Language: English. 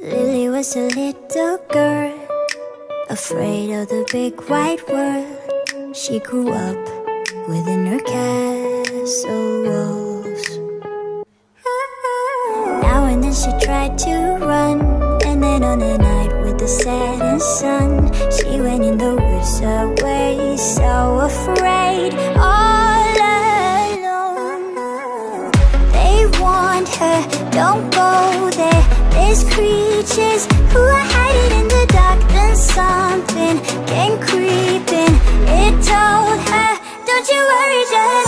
Lily was a little girl, afraid of the big white world. She grew up within her castle walls. Now and then she tried to run, and then on a night with the setting sun, she went in the woods away, so afraid, all don't you worry, just